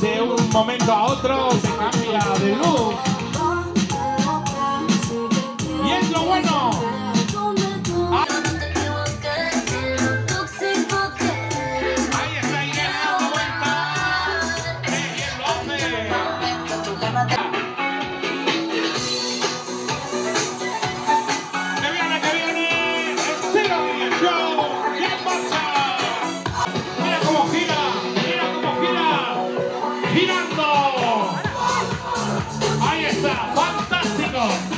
de un momento a otro se cambia de luz. Y es lo bueno. Ahí está Irene dando vuelta. ¡Qué bien lo hace! ¡Girando! ¡Ahí está! ¡Fantástico!